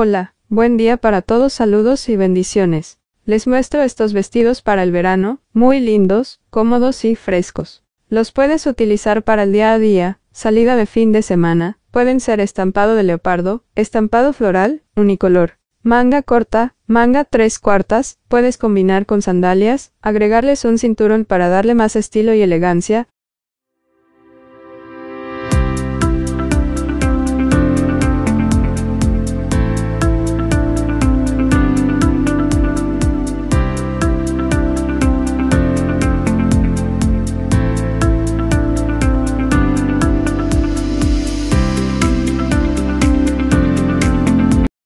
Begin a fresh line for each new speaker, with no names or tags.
Hola, buen día para todos, saludos y bendiciones. Les muestro estos vestidos para el verano, muy lindos, cómodos y frescos. Los puedes utilizar para el día a día, salida de fin de semana, pueden ser estampado de leopardo, estampado floral, unicolor. Manga corta, manga tres cuartas, puedes combinar con sandalias, agregarles un cinturón para darle más estilo y elegancia,